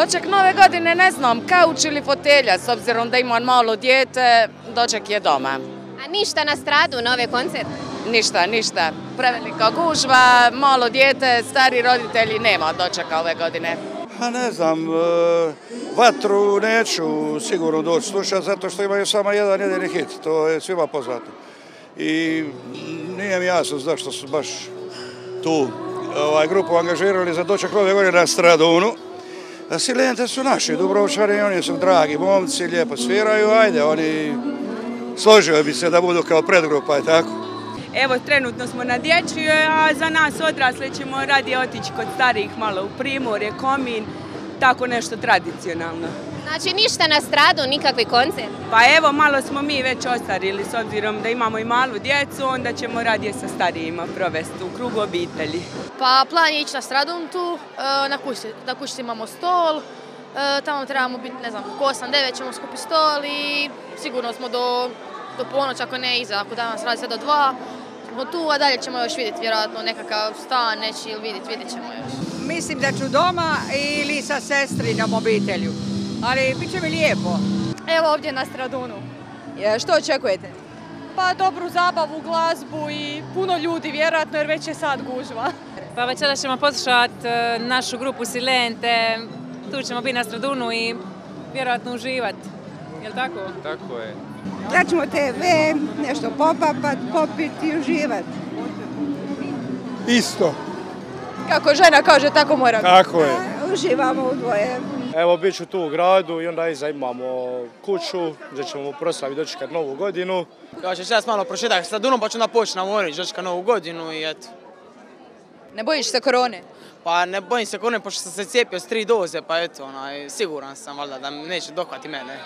Doček nove godine ne znam, kauč ili fotelja, s obzirom da imam malo dijete, doček je doma. A ništa na stradu, nove koncerte? Ništa, ništa. Prevelika gužva, malo dijete, stari roditelji, nema dočeka ove godine. A ne znam, e, vatru neću sigurno doći slušati zato što imaju samo jedan jedini hit, to je svima poznato. I nije mi jasno zašto su baš tu ovaj, grupu angažirali za doček nove godine na Stradunu. Silente su naši Dubrovčani, oni su dragi momci, lijepo sviraju, ajde, oni složio bi se da budu kao predgrupa i tako. Evo, trenutno smo na dječjoj, a za nas odrasle ćemo radije otići kod starijih malo u Primorje, Komin, tako nešto tradicionalno. Znači ništa na stradu, nikakvi koncert? Pa evo, malo smo mi već ostarili, s obzirom da imamo i malu djecu, onda ćemo radije sa starijima provesti u krugu obitelji. Pa plan je ići na Stradun tu, e, na kućici, na kućici imamo stol, e, tamo trebamo biti, ne znam, oko 8-9 ćemo skupiti stol i sigurno smo do, do ponoć, ako ne iza, ako danas radi sve do 2, smo tu, a dalje ćemo još vidjeti vjerojatno nekakav stan neći ili vidjeti, vidjet ćemo još. Mislim da ću doma ili sa sestrinom obitelju, ali bit će mi lijepo. Evo ovdje na Stradunu. Što očekujete? Pa dobru zabavu, glazbu i puno ljudi vjerojatno jer već je sad gužva. Pa večeras ćemo poslušati e, našu grupu Silente, tu ćemo biti na Stradunu i vjerojatno uživati. Jel tako? Tako je. ćemo TV, nešto popapat, popiti i uživati. Isto, Kako žena kaže, tako mora tako je. Uživamo u dvoje. Evo, bit ću tu u gradu i onda iza imamo kuću gdje ćemo proslaviti dočekati novu godinu. Ja ću sad malo prošetak sa Dunom pa ću onda poći na more, dočekati novu godinu i eto. Ne bojiš se korone? Pa ne bojim se korone pošto sam se cijepio s tri doze, pa eto, onaj, siguran sam valjda da neće dohvati mene.